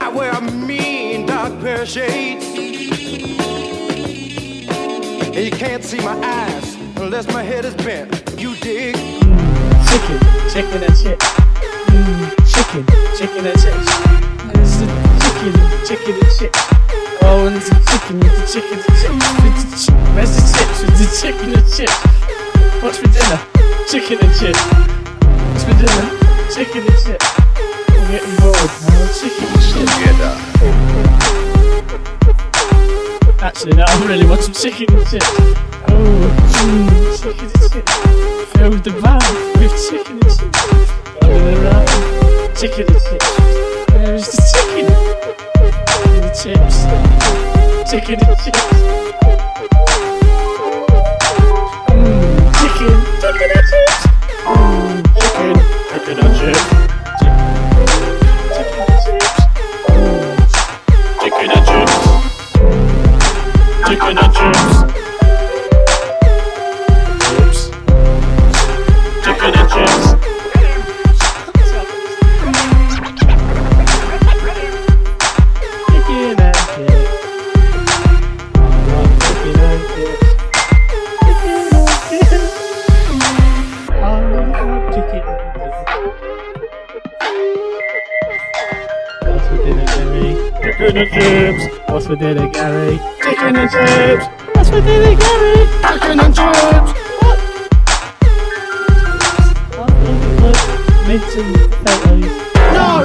I wear a mean dark pair of shades. And you can't see my eyes unless my head is bent. You dig? Chicken, chicken and chips. Mm, chicken, chicken and chips. There's the chicken, chicken and chips. Oh, and the chicken with the chicken and chips. With the chi- Where's the chips with the chicken and chips? What's for dinner? Chicken and chips. What's for dinner? Chicken and chips. I'm getting bored and. Actually, no, I really want some chicken and chips. Oh, mm, chicken and chips. Fill the van with chicken and chips. Running around. Chicken and chips. Where is the chicken? And the chips. Chicken and chips. Mmm, chicken. Chicken and chips. Chicken and chips. Chips. Chicken and chips. Chicken and chips. Chicken and chips. Chicken and chips. Chicken and chips. What's for dinner, Gary? Chicken and chips. And chips. What's for dinner, Gary? Chicken and chips. What? Oh. No!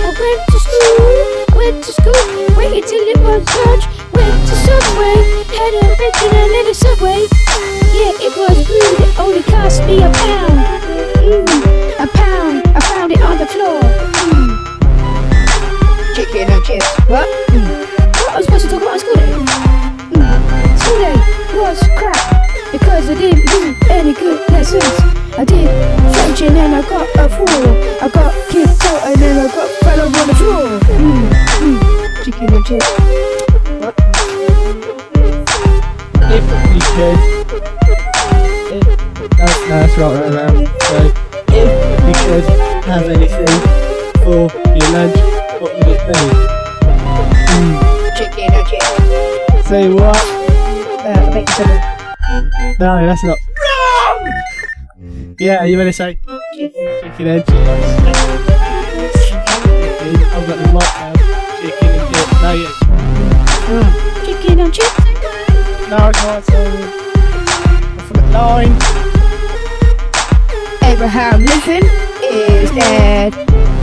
I went to school, went to school, waited till it was lunch, went to Subway, had a bacon and then a Subway. Yeah, it was good, it only cost me a pound. Chicken and chips. What? Mm. What I was supposed to talk about school day? Mm. School day was crap because I didn't do any good lessons. I did French and then I got a four. I got kicked out and then I got fell on the floor. Mm, mm. Chicken and chips. What? If we could. No, no, that's right, right around. So, if we could have anything for Say what? Uh. No, that's not. Yeah, you better say chicken and chips. I've got the mic now. Chicken and chips. No, yeah. Chicken and chips. No, I can't say. I forgot. Abraham Lincoln is dead.